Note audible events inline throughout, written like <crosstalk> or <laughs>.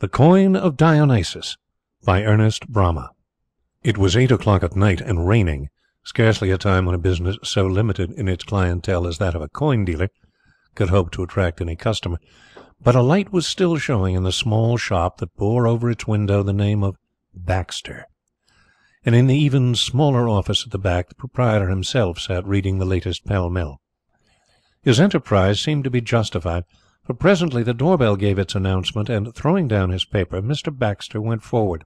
The Coin of Dionysus by Ernest Bramah It was eight o'clock at night and raining, scarcely a time when a business so limited in its clientele as that of a coin dealer could hope to attract any customer, but a light was still showing in the small shop that bore over its window the name of Baxter, and in the even smaller office at the back the proprietor himself sat reading the latest Pall Mall. His enterprise seemed to be justified, for presently the door bell gave its announcement, and, throwing down his paper, Mr. Baxter went forward.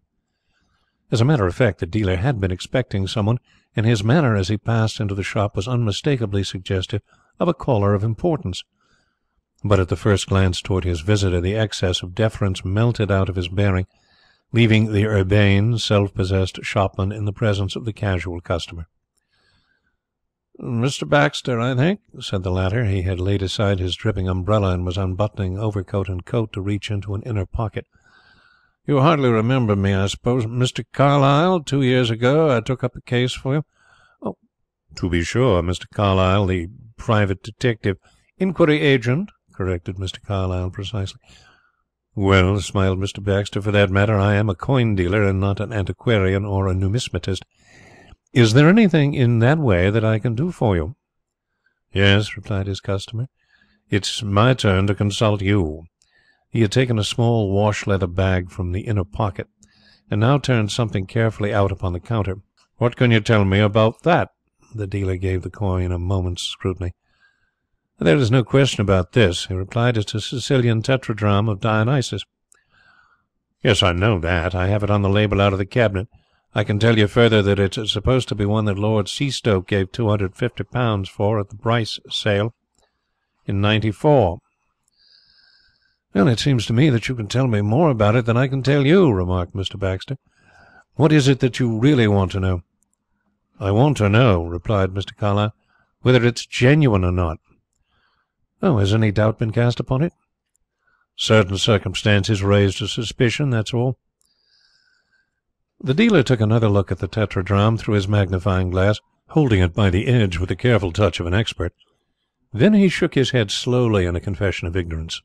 As a matter of fact the dealer had been expecting someone, and his manner as he passed into the shop was unmistakably suggestive of a caller of importance. But at the first glance towards his visitor the excess of deference melted out of his bearing, leaving the urbane, self possessed shopman in the presence of the casual customer. "Mr. Baxter, I think," said the latter. He had laid aside his dripping umbrella, and was unbuttoning overcoat and coat to reach into an inner pocket. "You hardly remember me, I suppose. Mr. Carlyle. Two years ago I took up a case for you." Oh, "To be sure. Mr. Carlyle, the private detective "Inquiry agent," corrected Mr. Carlyle precisely. "Well," smiled Mr. Baxter, "for that matter I am a coin dealer, and not an antiquarian or a numismatist. Is there anything in that way that I can do for you?" "Yes," replied his customer. "It is my turn to consult you." He had taken a small wash leather bag from the inner pocket, and now turned something carefully out upon the counter. "What can you tell me about that?" The dealer gave the coin a moment's scrutiny. "There is no question about this," he replied. "It is a Sicilian tetradrachm of Dionysus." "Yes, I know that. I have it on the label out of the cabinet. I can tell you further that it is supposed to be one that Lord Seastoke gave two hundred and fifty pounds for at the Bryce sale in '94." "Well, it seems to me that you can tell me more about it than I can tell you," remarked Mr. Baxter. "What is it that you really want to know?" "I want to know," replied Mr. Carlyle, "whether it is genuine or not." "Oh, has any doubt been cast upon it?" "Certain circumstances raised a suspicion, that is all." The dealer took another look at the tetradrachm through his magnifying glass, holding it by the edge with the careful touch of an expert. Then he shook his head slowly in a confession of ignorance.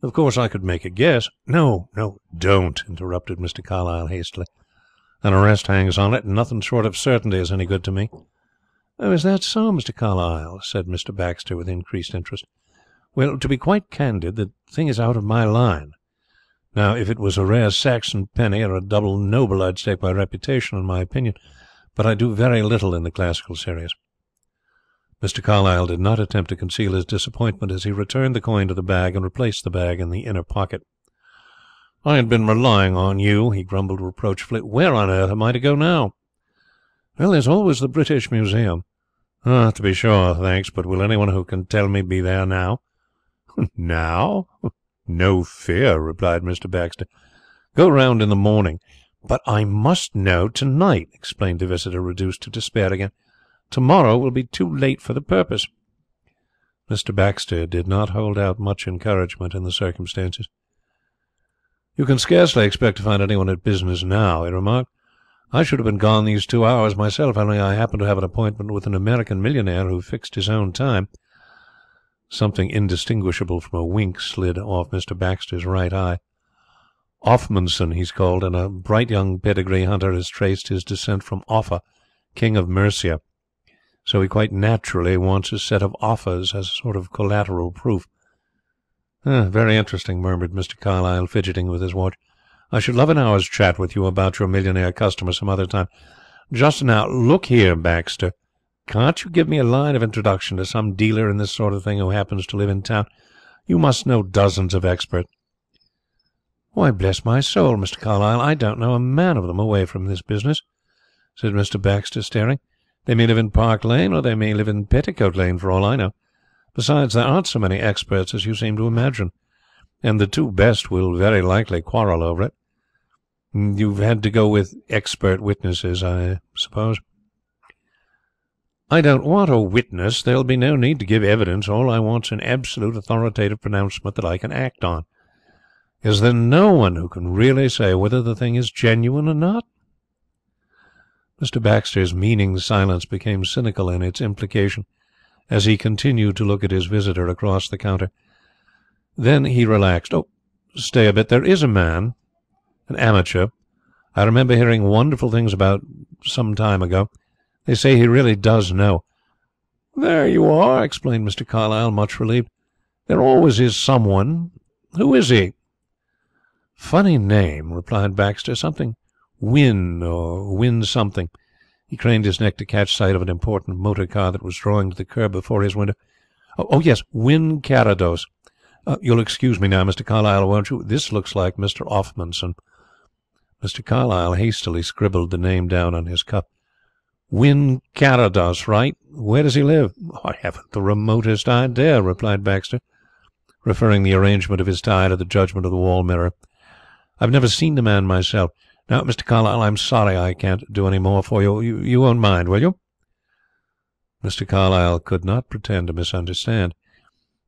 "Of course I could make a guess "No, no, don't," interrupted Mr. Carlyle hastily. "An arrest hangs on it, and nothing short of certainty is any good to me." "Oh, is that so, Mr. Carlyle?" said Mr. Baxter with increased interest. "Well, to be quite candid, the thing is out of my line. Now, if it was a rare Saxon penny or a double noble I'd stake my reputation on my opinion, but I do very little in the classical series." Mr. Carlyle did not attempt to conceal his disappointment as he returned the coin to the bag and replaced the bag in the inner pocket. "I had been relying on you," he grumbled reproachfully. "Where on earth am I to go now?" "Well, there's always the British Museum." "Ah, to be sure, thanks; but will anyone who can tell me be there now?" <laughs> "Now? "No fear," replied Mr. Baxter. "Go round in the morning." "But I must know to night," explained the visitor, reduced to despair again. "To morrow will be too late for the purpose." Mr. Baxter did not hold out much encouragement in the circumstances. "You can scarcely expect to find anyone at business now," he remarked. "I should have been gone these two hours myself, only I happened to have an appointment with an American millionaire who fixed his own time. Something indistinguishable from a wink slid off Mr. Baxter's right eye. Offmunson he is called, and a bright young pedigree hunter has traced his descent from Offa, King of Mercia, so he quite naturally wants a set of Offas as a sort of collateral proof." Ah, "Very interesting," murmured Mr. Carlyle, fidgeting with his watch. "I should love an hour's chat with you about your millionaire customer some other time. Just now, look here, Baxter. Can't you give me a line of introduction to some dealer in this sort of thing who happens to live in town? You must know dozens of experts." "Why, bless my soul, Mr. Carlyle, I don't know a man of them away from this business," said Mr. Baxter, staring. "They may live in Park Lane, or they may live in Petticoat Lane, for all I know. Besides, there aren't so many experts as you seem to imagine, and the two best will very likely quarrel over it. Mm, you've had to go with expert witnesses, I suppose?" "I don't want a witness. There will be no need to give evidence. All I want is an absolute authoritative pronouncement that I can act on. Is there no one who can really say whether the thing is genuine or not?" Mr. Baxter's meaning silence became cynical in its implication as he continued to look at his visitor across the counter. Then he relaxed. "Oh, stay a bit. There is a man, an amateur. I remember hearing wonderful things about some time ago. They say he really does know." "There you are," explained Mr. Carlyle, much relieved. "There always is some one. Who is he?" "Funny name," replied Baxter. "Something Wynn, or Wynn something." He craned his neck to catch sight of an important motor car that was drawing to the curb before his window. "Oh, oh yes, Wynn Carrados. Uh, you'll excuse me now, Mr. Carlyle, won't you? This looks like Mr. Offmunson." Mr. Carlyle hastily scribbled the name down on his cuff. "Wynn Carrados, right. Where does he live?" "I haven't the remotest idea," replied Baxter, referring the arrangement of his tie to the judgment of the wall mirror. "I've never seen the man myself. Now, Mr. Carlyle, I'm sorry I can't do any more for you. You won't mind, will you?" Mr. Carlyle could not pretend to misunderstand.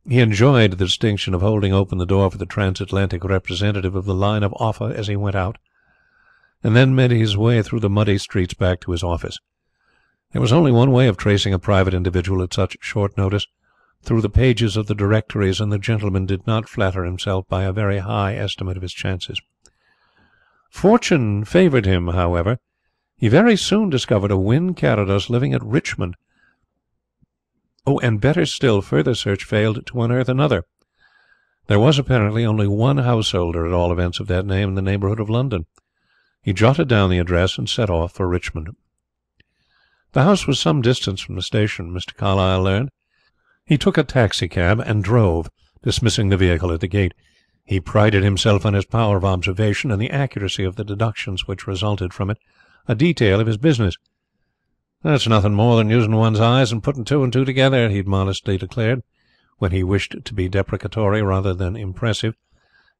He enjoyed the distinction of holding open the door for the transatlantic representative of the line of Offa as he went out, and then made his way through the muddy streets back to his office. There was only one way of tracing a private individual at such short notice through the pages of the directories, and the gentleman did not flatter himself by a very high estimate of his chances. Fortune favoured him, however. He very soon discovered a Wynn Carrados living at Richmond. Oh, and better still, further search failed to unearth another. There was apparently only one householder, at all events, of that name in the neighbourhood of London. He jotted down the address and set off for Richmond. The house was some distance from the station, Mr. Carlyle learned. He took a taxicab and drove, dismissing the vehicle at the gate. He prided himself on his power of observation and the accuracy of the deductions which resulted from it, a detail of his business. "That's nothing more than using one's eyes and putting two and two together," he modestly declared, when he wished to be deprecatory rather than impressive,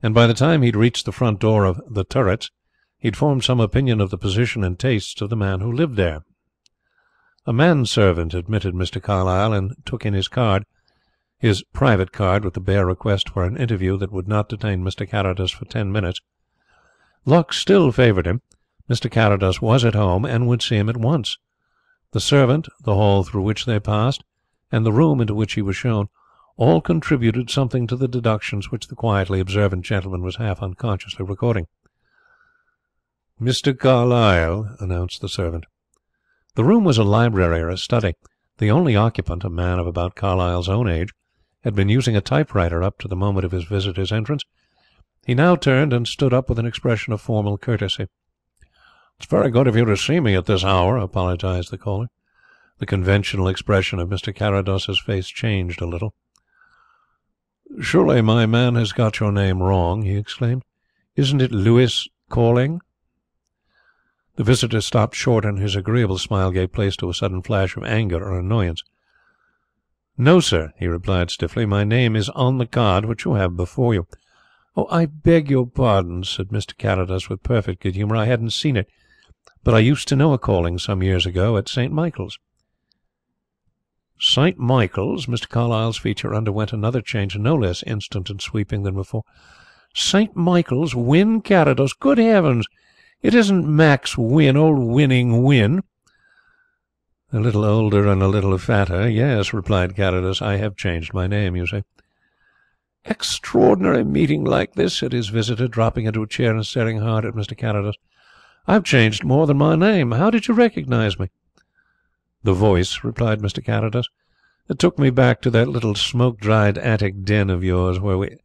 and by the time he had reached the front door of The Turrets he had formed some opinion of the position and tastes of the man who lived there. A manservant admitted Mr. Carlyle and took in his card his private card with the bare request for an interview that would not detain Mr. Carrados for ten minutes. Luck still favoured him. Mr. Carrados was at home, and would see him at once. The servant, the hall through which they passed, and the room into which he was shown, all contributed something to the deductions which the quietly observant gentleman was half unconsciously recording. "Mr. Carlyle," announced the servant. The room was a library or a study. The only occupant, a man of about Carlyle's own age, had been using a typewriter up to the moment of his visitor's entrance. He now turned and stood up with an expression of formal courtesy. "It's very good of you to see me at this hour," apologized the caller. The conventional expression of Mr. Carrados's face changed a little. "Surely my man has got your name wrong," he exclaimed. "Isn't it Louis Calling?" The visitor stopped short, and his agreeable smile gave place to a sudden flash of anger or annoyance. "No, sir," he replied stiffly. "My name is on the card which you have before you." "Oh, I beg your pardon," said Mr. Carrados with perfect good humour. "I hadn't seen it, but I used to know a Calling some years ago at St. Michael's." St. Michael's! Mr. Carlyle's feature underwent another change no less instant and sweeping than before. "St. Michael's! Wynn Carrados! Good heavens! It isn't Max Wynn, old Winning Wynn?" "A little older and a little fatter, yes," replied Carrados. "I have changed my name, you see." "Extraordinary meeting like this," said his visitor, dropping into a chair and staring hard at Mr. Carrados. "I've changed more than my name. How did you recognize me?" "The voice," replied Mr. Carrados. "It took me back to that little smoke dried attic den of yours where we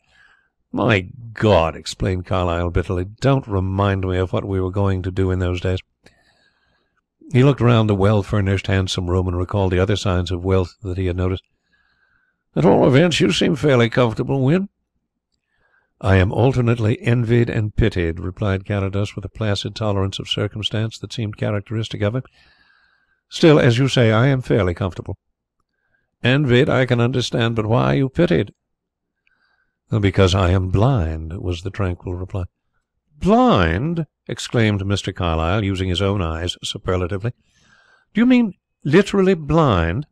"My God!" exclaimed Carlyle bitterly. "Don't remind me of what we were going to do in those days. He looked round the well furnished, handsome room, and recalled the other signs of wealth that he had noticed. "At all events, you seem fairly comfortable, Wynn." "I am alternately envied and pitied," replied Carrados, with a placid tolerance of circumstance that seemed characteristic of him. "Still, as you say, I am fairly comfortable." "Envied I can understand, but why are you pitied?" Oh, "Because I am blind," was the tranquil reply. "Blind!" exclaimed Mr. Carlyle, using his own eyes superlatively. "Do you mean literally blind?"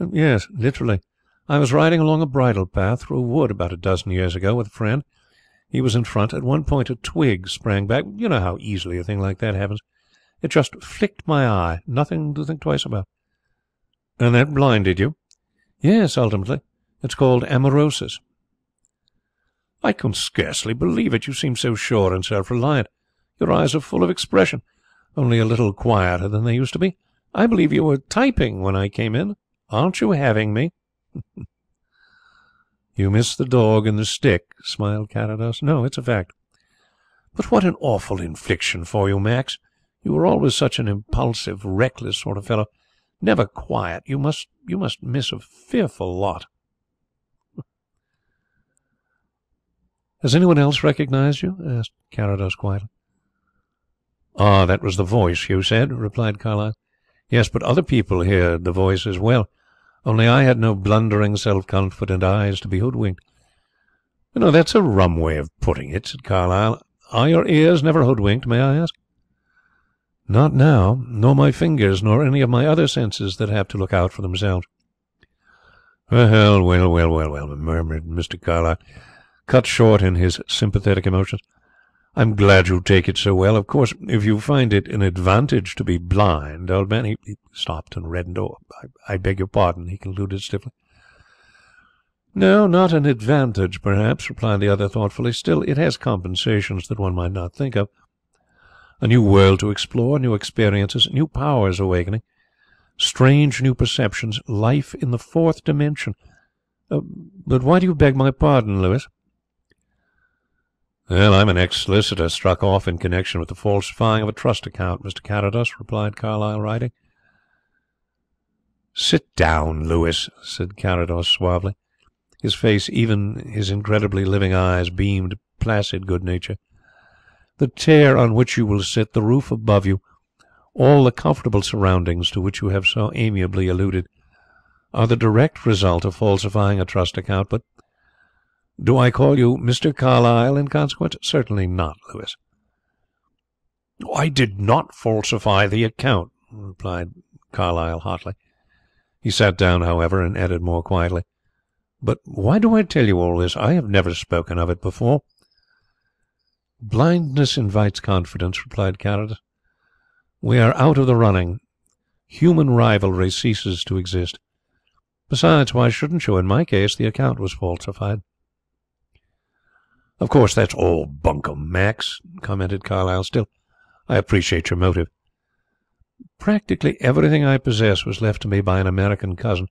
Um, "Yes, literally. I was riding along a bridle path through a wood about a dozen years ago with a friend. He was in front. At one point a twig sprang back. You know how easily a thing like that happens. It just flicked my eye. Nothing to think twice about." "And that blinded you?" "Yes, ultimately. It's called amaurosis." I can scarcely believe it. You seem so sure and self-reliant. Your eyes are full of expression, only a little quieter than they used to be. I believe you were typing when I came in. Aren't you having me?" <laughs> "You miss the dog and the stick," smiled Carrados. "No, it's a fact." "But what an awful infliction for you, Max. You were always such an impulsive, reckless sort of fellow. Never quiet. You must you must miss a fearful lot." "Has anyone else recognized you?" asked Carrados quietly. "Ah, that was the Voice, you said," replied Carlyle. "Yes, but other people heard the Voice as well. Only I had no blundering, self confident eyes to be hoodwinked." "That's a rum way of putting it," said Carlyle. "Are your ears never hoodwinked, may I ask?" "Not now. Nor my fingers, nor any of my other senses that have to look out for themselves." "Well, well, well, well," murmured Mr. Carlyle, cut short in his sympathetic emotions. I'm glad you take it so well. Of course, if you find it an advantage to be blind, old man. He, stopped and reddened. Oh, I, I beg your pardon, he concluded stiffly. No, not an advantage, perhaps, replied the other thoughtfully. Still, it has compensations that one might not think of. A new world to explore, new experiences, new powers awakening, strange new perceptions, life in the fourth dimension. Uh, but why do you beg my pardon, Louis? "Well, I'm an ex solicitor struck off in connection with the falsifying of a trust account, Mr. Carrados," replied Carlyle, writing. "Sit down, Louis," said Carrados suavely. His face, even his incredibly living eyes, beamed placid good nature. "The chair on which you will sit, the roof above you, all the comfortable surroundings to which you have so amiably alluded, are the direct result of falsifying a trust account. But do I call you Mr. Carlyle in consequence? Certainly not, Louis." "I did not falsify the account," replied Carlyle hotly. He sat down, however, and added more quietly: "But why do I tell you all this? I have never spoken of it before." "Blindness invites confidence," replied Carrados. "We are out of the running. Human rivalry ceases to exist. Besides, why shouldn't you? In my case the account was falsified. "Of course that's all bunkum, Max," commented Carlyle. "Still, I appreciate your motive." "Practically everything I possess was left to me by an American cousin,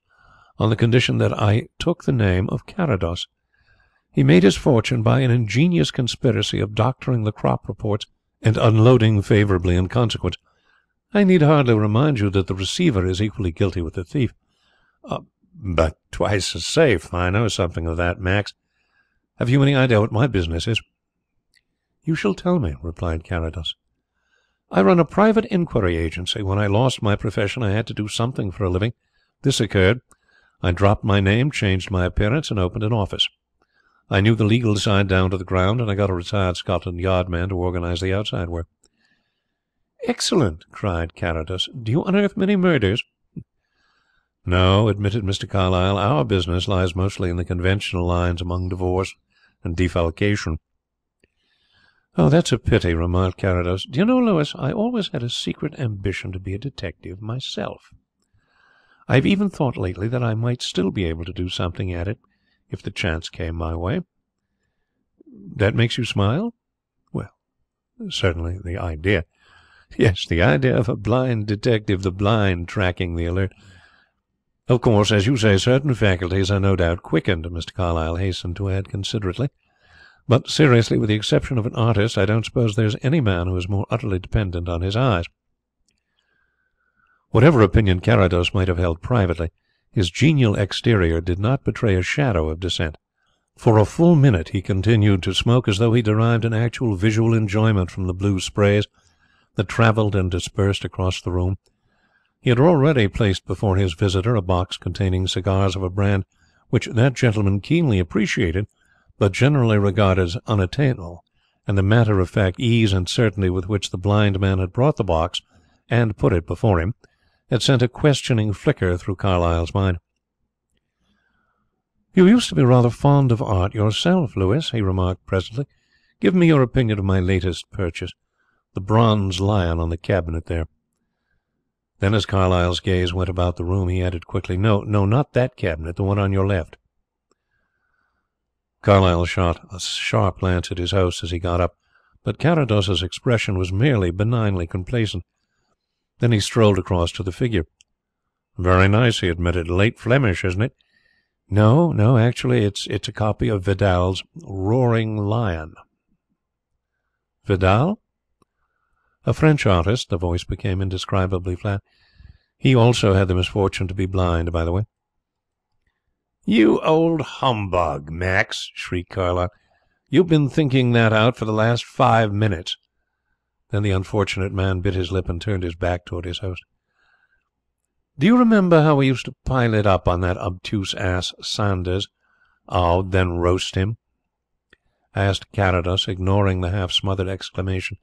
on the condition that I took the name of Carrados. He made his fortune by an ingenious conspiracy of doctoring the crop reports, and unloading favourably in consequence. I need hardly remind you that the receiver is equally guilty with the thief." Uh, "But twice as safe. I know something of that, Max. Have you any idea what my business is?" "You shall tell me," replied Carrados. "I run a private inquiry agency. When I lost my profession I had to do something for a living. This occurred. I dropped my name, changed my appearance, and opened an office. I knew the legal side down to the ground, and I got a retired Scotland Yard man to organize the outside work." "Excellent!" cried Carrados. "Do you unearth many murders?" "No," admitted Mr. Carlyle. "Our business lies mostly in the conventional lines among divorce and defalcation." "Oh, that's a pity," remarked Carrados. "Do you know, Louis, I always had a secret ambition to be a detective myself. I have even thought lately that I might still be able to do something at it if the chance came my way." "That makes you smile?" "Well, certainly the idea yes, the idea of a blind detective, the blind tracking the alert. Of course, as you say, certain faculties are no doubt quickened," Mr. Carlyle hastened to add considerately. "But, seriously, with the exception of an artist, I don't suppose there is any man who is more utterly dependent on his eyes." Whatever opinion Carrados might have held privately, his genial exterior did not betray a shadow of dissent. For a full minute he continued to smoke as though he derived an actual visual enjoyment from the blue sprays that travelled and dispersed across the room. He had already placed before his visitor a box containing cigars of a brand which that gentleman keenly appreciated, but generally regarded as unattainable, and the matter of fact ease and certainty with which the blind man had brought the box and put it before him had sent a questioning flicker through Carlyle's mind. "You used to be rather fond of art yourself, Louis," he remarked presently. "Give me your opinion of my latest purchase the bronze lion on the cabinet there." Then as Carlyle's gaze went about the room he added quickly: "No, no, not that cabinet. The one on your left." Carlyle shot a sharp glance at his host as he got up, but Carrados's expression was merely benignly complacent. Then he strolled across to the figure. "Very nice," he admitted. "Late Flemish, isn't it?" "No, no. Actually, it's a copy of Vidal's 'Roaring Lion.'" "Vidal?" "A French artist." The voice became indescribably flat. "He also had the misfortune to be blind, by the way." "You old humbug, Max!" shrieked Carlyle. "You have been thinking that out for the last five minutes." Then the unfortunate man bit his lip and turned his back towards his host. "Do you remember how we used to pile it up on that obtuse ass Sanders, ah, then roast him?" asked Carrados, ignoring the half smothered exclamation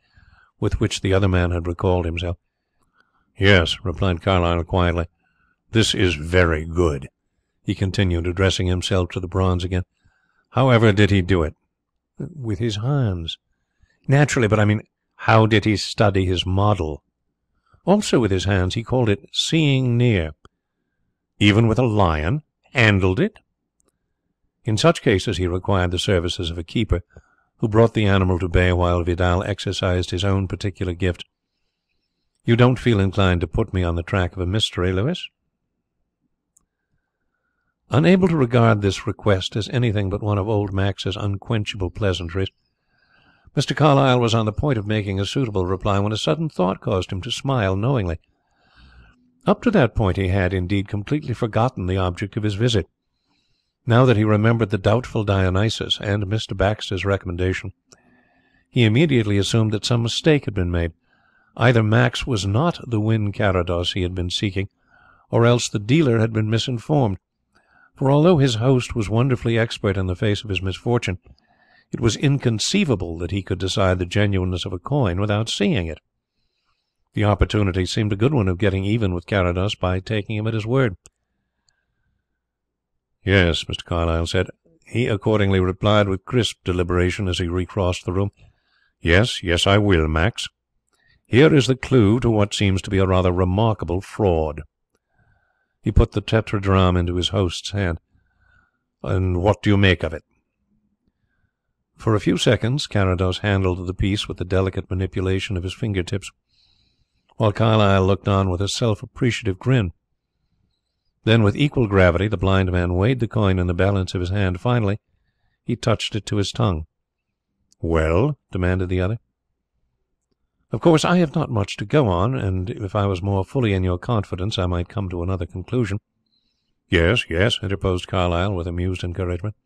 with which the other man had recalled himself. "Yes," replied Carlyle quietly. "This is very good," he continued, addressing himself to the bronze again. "However did he do it?" "With his hands." "Naturally, but I mean how did he study his model?" "Also with his hands. He called it 'seeing near.'" "Even with a lion? Handled it?" "In such cases he required the services of a keeper, who brought the animal to bay while Vidal exercised his own particular gift. You don't feel inclined to put me on the track of a mystery, Louis?" Unable to regard this request as anything but one of old Max's unquenchable pleasantries. Mr. Carlyle was on the point of making a suitable reply when a sudden thought caused him to smile knowingly. Up to that point he had, indeed, completely forgotten the object of his visit. Now that he remembered the doubtful Dionysus and Mr. Baxter's recommendation, he immediately assumed that some mistake had been made. Either Max was not the Wynn Carrados he had been seeking, or else the dealer had been misinformed; for although his host was wonderfully expert in the face of his misfortune it was inconceivable that he could decide the genuineness of a coin without seeing it. The opportunity seemed a good one of getting even with Carrados by taking him at his word. "Yes," Mr. Carlyle said. He accordingly replied with crisp deliberation as he recrossed the room. "Yes, yes, I will, Max. Here is the clue to what seems to be a rather remarkable fraud." He put the tetradrachm into his host's hand. "And what do you make of it?" For a few seconds Carrados handled the piece with the delicate manipulation of his finger tips, while Carlyle looked on with a self appreciative grin. Then with equal gravity the blind man weighed the coin in the balance of his hand. Finally he touched it to his tongue. "Well?" demanded the other. "Of course I have not much to go on, and if I was more fully in your confidence I might come to another conclusion." "Yes, yes," interposed Carlyle with amused encouragement.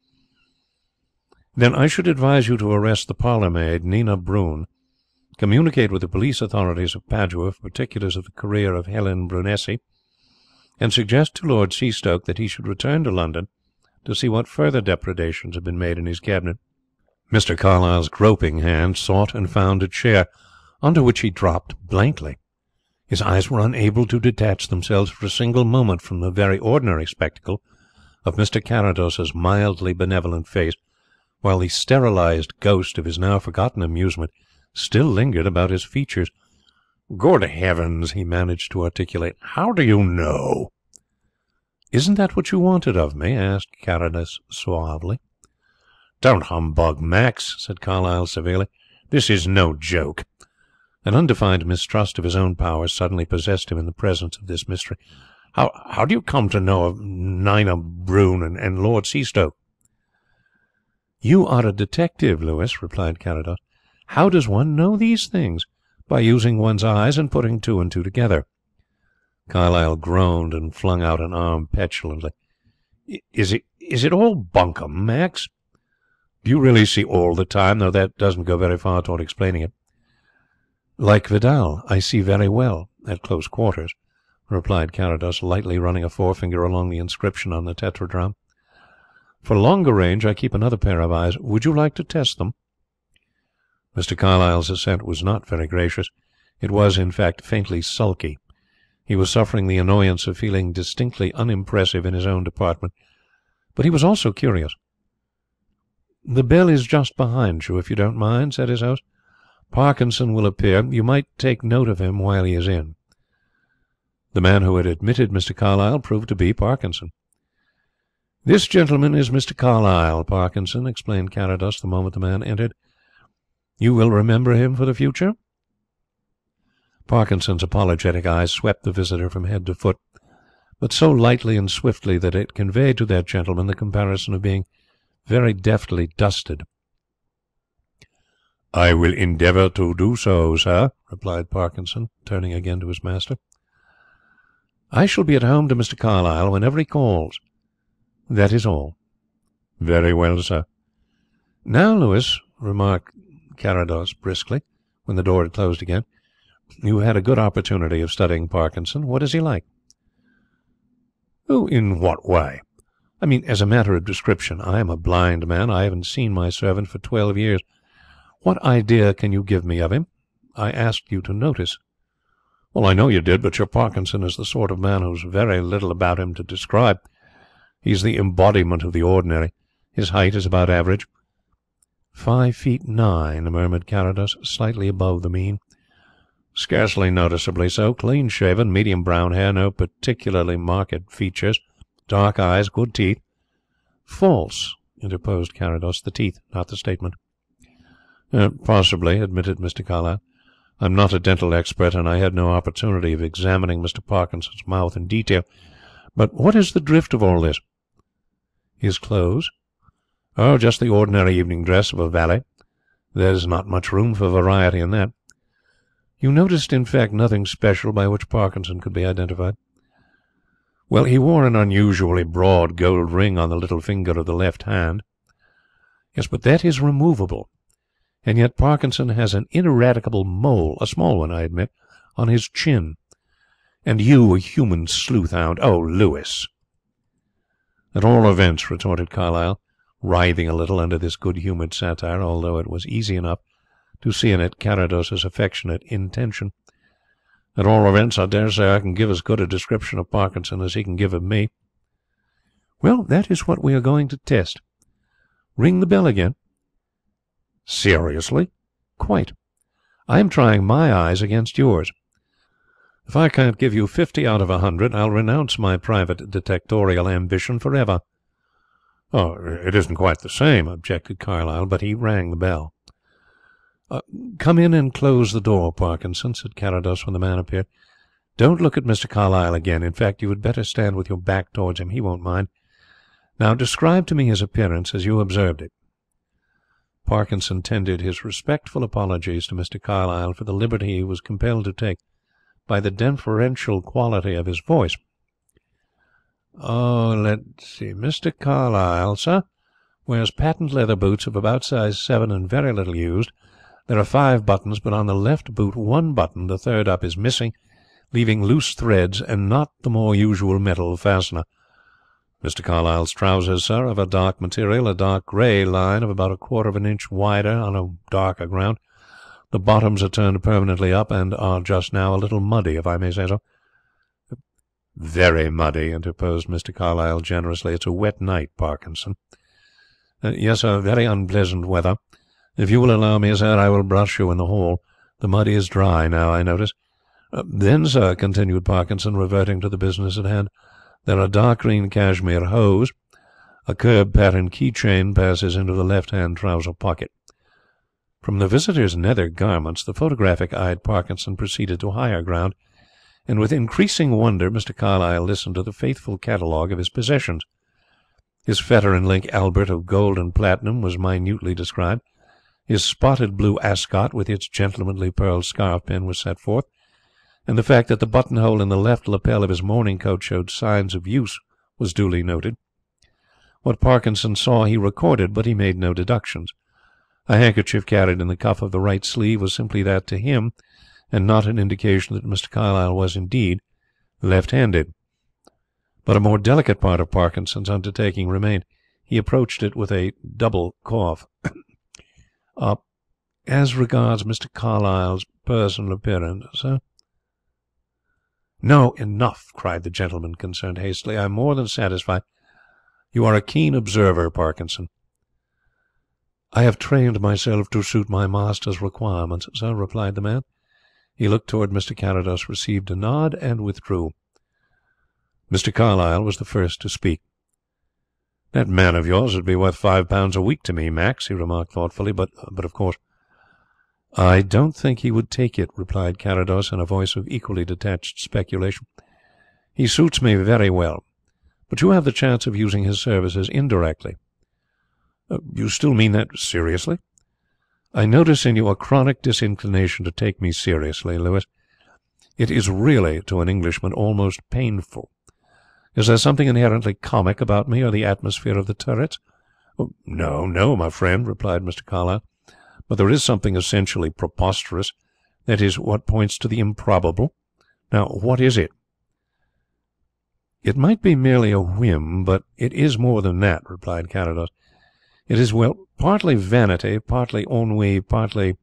"Then I should advise you to arrest the parlour maid, Nina Brun, communicate with the police authorities of Padua for particulars of the career of Helen Brunesi, and suggest to Lord Seastoke that he should return to London to see what further depredations have been made in his cabinet." Mr. Carlyle's groping hand sought and found a chair, onto which he dropped blankly. His eyes were unable to detach themselves for a single moment from the very ordinary spectacle of Mr. Carrados's mildly benevolent face while the sterilized ghost of his now forgotten amusement still lingered about his features. "Good heavens!" he managed to articulate. "How do you know?" "Isn't that what you wanted of me?" asked Carrados suavely. "Don't humbug, Max," said Carlyle severely. "This is no joke." An undefined mistrust of his own powers suddenly possessed him in the presence of this mystery. "How how do you come to know of Nina Brun and Lord Seastoke?" "You are a detective, Louis," replied Carrados. "How does one know these things? By using one's eyes and putting two and two together." Carlyle groaned and flung out an arm petulantly. "Is it is it all bunkum, Max?" "Do you really see all the time, though that doesn't go very far toward explaining it?" "Like Vidal, I see very well at close quarters," replied Carrados, lightly running a forefinger along the inscription on the tetradrachm. For longer range I keep another pair of eyes. Would you like to test them?" Mr. Carlyle's assent was not very gracious. It was, in fact, faintly sulky. He was suffering the annoyance of feeling distinctly unimpressive in his own department, but he was also curious. "The bell is just behind you, if you don't mind," said his host. "Parkinson will appear. You might take note of him while he is in." The man who had admitted Mr. Carlyle proved to be Parkinson. "This gentleman is Mr. Carlyle, Parkinson," explained Carrados the moment the man entered. "You will remember him for the future?" Parkinson's apologetic eye swept the visitor from head to foot, but so lightly and swiftly that it conveyed to that gentleman the comparison of being very deftly dusted. "I will endeavour to do so, sir," replied Parkinson, turning again to his master. "I shall be at home to Mr. Carlyle whenever he calls. That is all." "Very well, sir." "Now, Louis," remarked Carrados briskly, when the door had closed again, "you had a good opportunity of studying Parkinson. What is he like?" Oh, "In what way?" "I mean as a matter of description. I am a blind man. I haven't seen my servant for twelve years. What idea can you give me of him? I asked you to notice." "I know you did, but your Parkinson is the sort of man who has very little about him to describe. He is the embodiment of the ordinary. His height is about average." "Five feet nine," murmured Carrados, "slightly above the mean." "Scarcely noticeably so. Clean shaven, medium brown hair, no particularly marked features, dark eyes, good teeth." "False," interposed Carrados. "The teeth, not the statement." Uh, "Possibly," admitted Mr. Carlyle. "I am not a dental expert, and I had no opportunity of examining Mr. Parkinson's mouth in detail. But what is the drift of all this?" "His clothes?" "Oh, just the ordinary evening dress of a valet. There is not much room for variety in that." "You noticed, in fact, nothing special by which Parkinson could be identified?" "Well, he wore an unusually broad gold ring on the little finger of the left hand." "Yes, but that is removable. And yet Parkinson has an ineradicable mole a small one, I admit on his chin. And you a human sleuth hound! Oh, Louis!" "At all events," retorted Carlyle, writhing a little under this good humoured satire, although it was easy enough to see in it Carrados's affectionate intention. "At all events, I dare say I can give as good a description of Parkinson as he can give of me." "Well, that is what we are going to test. Ring the bell again." "Seriously?" "Quite. I am trying my eyes against yours. If I can't give you fifty out of a hundred I'll renounce my private detectorial ambition for ever." Oh, "It isn't quite the same," objected Carlyle, but he rang the bell. Uh, "Come in and close the door, Parkinson," said Carrados when the man appeared. "Don't look at Mr. Carlyle again. In fact, you had better stand with your back towards him. He won't mind. Now describe to me his appearance as you observed it." Parkinson tendered his respectful apologies to Mr. Carlyle for the liberty he was compelled to take by the deferential quality of his voice. "Oh, let's see. Mr. Carlyle, sir, wears patent leather boots of about size seven and very little used. There are five buttons, but on the left boot one button, the third up, is missing, leaving loose threads and not the more usual metal fastener. Mr. Carlyle's trousers, sir, of a dark material, a dark grey line of about a quarter of an inch wider on a darker ground. The bottoms are turned permanently up, and are just now a little muddy, if I may say so." "Very muddy," interposed Mr. Carlyle generously. "It's a wet night, Parkinson." Uh, "Yes, sir, very unpleasant weather. If you will allow me, sir, I will brush you in the hall. The mud is dry now, I notice. Uh, then, sir," continued Parkinson, reverting to the business in hand, "there are dark green cashmere hose. A curb pattern key chain passes into the left hand trouser pocket." From the visitor's nether garments the photographic eyed Parkinson proceeded to higher ground, and with increasing wonder Mr. Carlyle listened to the faithful catalogue of his possessions. His fetter and link albert of gold and platinum was minutely described. His spotted blue ascot with its gentlemanly pearl scarf pin was set forth, and the fact that the buttonhole in the left lapel of his morning coat showed signs of use was duly noted. What Parkinson saw he recorded, but he made no deductions. A handkerchief carried in the cuff of the right sleeve was simply that to him, and not an indication that Mr. Carlyle was indeed left-handed. But a more delicate part of Parkinson's undertaking remained. He approached it with a double cough. <coughs> Uh, as regards Mr. Carlyle's personal appearance, sir?" "No, enough!" cried the gentleman concerned hastily. "I am more than satisfied. You are a keen observer, Parkinson." "I have trained myself to suit my master's requirements, sir," replied the man. He looked towards Mr. Carrados, received a nod, and withdrew. Mr. Carlyle was the first to speak. "That man of yours would be worth five pounds a week to me, Max," he remarked thoughtfully; "but uh, of course "I don't think he would take it," replied Carrados in a voice of equally detached speculation. "He suits me very well. But you have the chance of using his services indirectly." Uh, "You still mean that seriously?" "I notice in you a chronic disinclination to take me seriously, Louis. It is really, to an Englishman, almost painful. Is there something inherently comic about me or the atmosphere of the turrets?" Oh, "No, no, my friend," replied Mr. Carlyle. But there is something essentially preposterous that is, what points to the improbable. Now, what is it?" "It might be merely a whim, but it is more than that," replied Carrados. "It is well, partly vanity, partly ennui, partly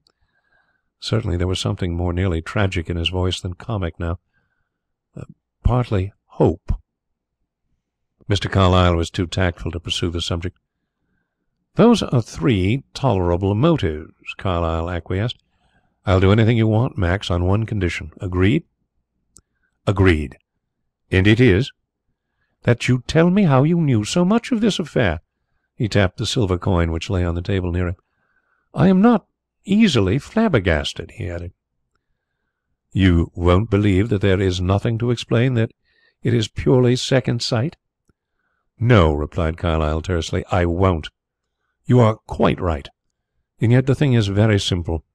certainly there was something more nearly tragic in his voice than comic now uh, partly hope." Mr. Carlyle was too tactful to pursue the subject. "Those are three tolerable motives," Carlyle acquiesced. "I'll do anything you want, Max, on one condition. Agreed?" "Agreed." "And it is?" "That you tell me how you knew so much of this affair." He tapped the silver coin which lay on the table near him. "I am not easily flabbergasted," he added. "You won't believe that there is nothing to explain that it is purely second sight?" "No," replied Carlyle tersely, "I won't. You are quite right. And yet the thing is very simple."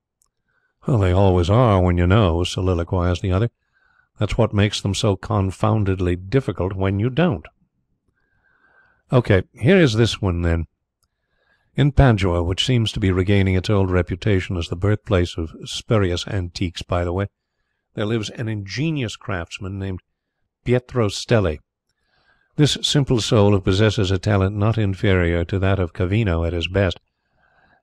"They always are when you know," soliloquized the other. "That's what makes them so confoundedly difficult when you don't." "Okay, here is this one, then. In Padua, which seems to be regaining its old reputation as the birthplace of spurious antiques by the way, there lives an ingenious craftsman named Pietro Stelli. This simple soul, who possesses a talent not inferior to that of Cavino at his best,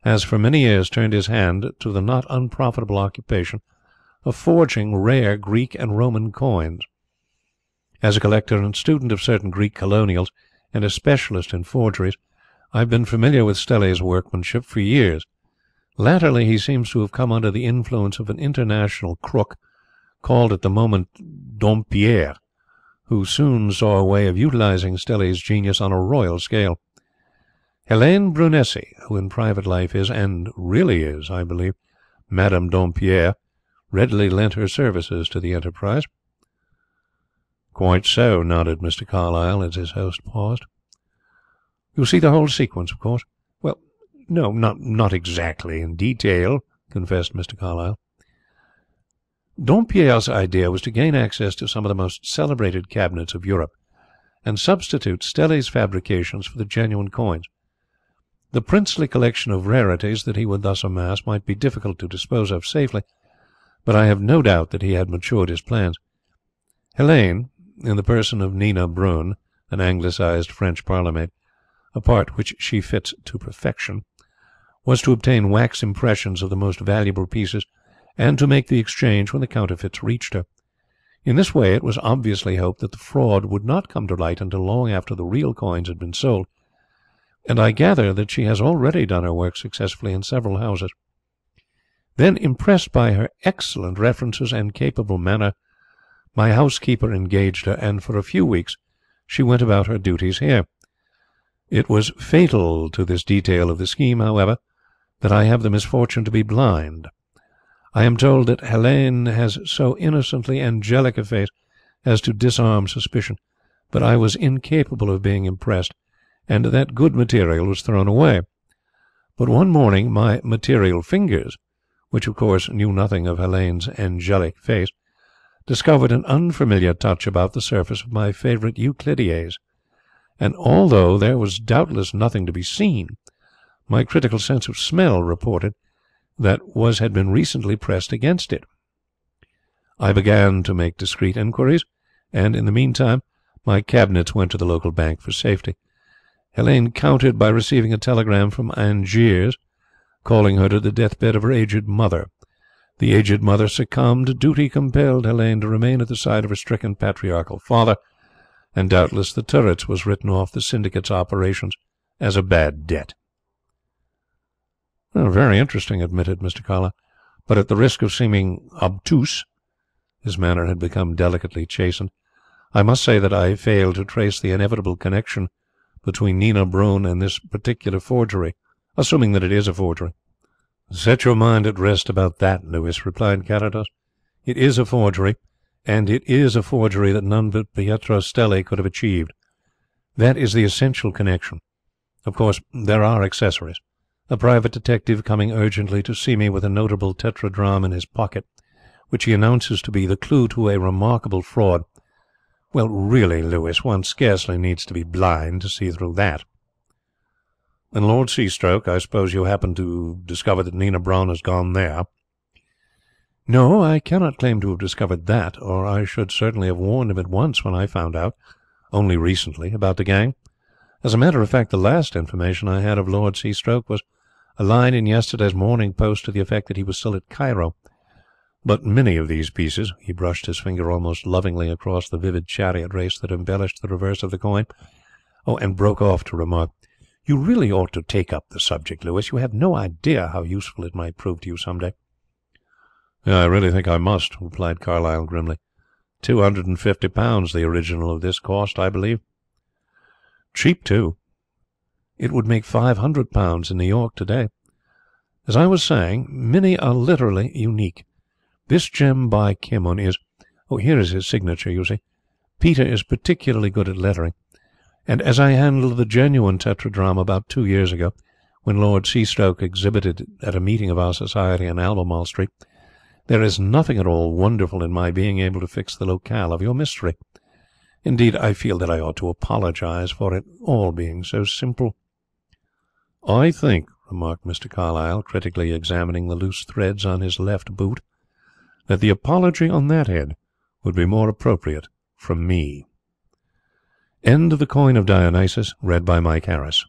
has for many years turned his hand to the not unprofitable occupation of forging rare Greek and Roman coins. As a collector and student of certain Greek colonials, and a specialist in forgeries, I have been familiar with Stelli's workmanship for years. Latterly he seems to have come under the influence of an international crook, called at the moment Dompierre who soon saw a way of utilizing Stelli's genius on a royal scale. Helene Brunesi, who in private life is, and really is, I believe, Madame Dompierre, readily lent her services to the enterprise." "Quite so," nodded Mr. Carlyle, as his host paused. "You see the whole sequence, of course?" "Well, no, not exactly in detail," confessed Mr. Carlyle. Dompierre's idea was to gain access to some of the most celebrated cabinets of Europe, and substitute Stelli's fabrications for the genuine coins. The princely collection of rarities that he would thus amass might be difficult to dispose of safely, but I have no doubt that he had matured his plans. Helene, in the person of Nina Brun, an anglicized French parlourmaid, a part which she fits to perfection, was to obtain wax impressions of the most valuable pieces and to make the exchange when the counterfeits reached her. In this way it was obviously hoped that the fraud would not come to light until long after the real coins had been sold, and I gather that she has already done her work successfully in several houses. Then, impressed by her excellent references and capable manner, my housekeeper engaged her, and for a few weeks she went about her duties here. It was fatal to this detail of the scheme, however, that I have the misfortune to be blind. I am told that Helene has so innocently angelic a face as to disarm suspicion, but I was incapable of being impressed, and that good material was thrown away. But one morning my material fingers, which of course knew nothing of Helene's angelic face, discovered an unfamiliar touch about the surface of my favourite Euclides, and although there was doubtless nothing to be seen, my critical sense of smell reported that was had been recently pressed against it. I began to make discreet inquiries, and in the meantime my cabinets went to the local bank for safety. Helene countered by receiving a telegram from Angiers, calling her to the deathbed of her aged mother. The aged mother succumbed. Duty compelled Helene to remain at the side of her stricken patriarchal father, and doubtless the turrets was written off the syndicate's operations as a bad debt. "Very interesting," admitted Mr. Carlyle; "but at the risk of seeming obtuse" his manner had become delicately chastened "I must say that I fail to trace the inevitable connection between Nina Brun and this particular forgery, assuming that it is a forgery." "Set your mind at rest about that, Louis," replied Carrados. "It is a forgery, and it is a forgery that none but Pietro Stelli could have achieved. That is the essential connection. Of course, there are accessories. A private detective coming urgently to see me with a notable tetradrachm in his pocket, which he announces to be the clue to a remarkable fraud well, really, Louis, one scarcely needs to be blind to see through that." "And Lord Seastoke? I suppose you happened to discover that Nina Brun has gone there?" "No, I cannot claim to have discovered that, or I should certainly have warned him at once when I found out, only recently, about the gang. As a matter of fact, the last information I had of Lord Seastoke was a line in yesterday's Morning Post to the effect that he was still at Cairo. But many of these pieces" he brushed his finger almost lovingly across the vivid chariot race that embellished the reverse of the coin, oh, and broke off to remark, "You really ought to take up the subject, Louis. You have no idea how useful it might prove to you some day." "I really think I must," replied Carlyle grimly. "Two hundred and fifty pounds the original of this cost, I believe." "Cheap, too. It would make five hundred pounds in New York to day. As I was saying, many are literally unique. This gem by Kimon is oh, here is his signature, you see. Peter is particularly good at lettering, and as I handled the genuine tetradrachm about two years ago, when Lord Seastoke exhibited it at a meeting of our society in Albemarle Street, there is nothing at all wonderful in my being able to fix the locale of your mystery. Indeed, I feel that I ought to apologize for it all being so simple." "I think," remarked Mr. Carlyle, critically examining the loose threads on his left boot that the apology on that head would be more appropriate from me. End of the Coin of Dionysus, read by Mike Harris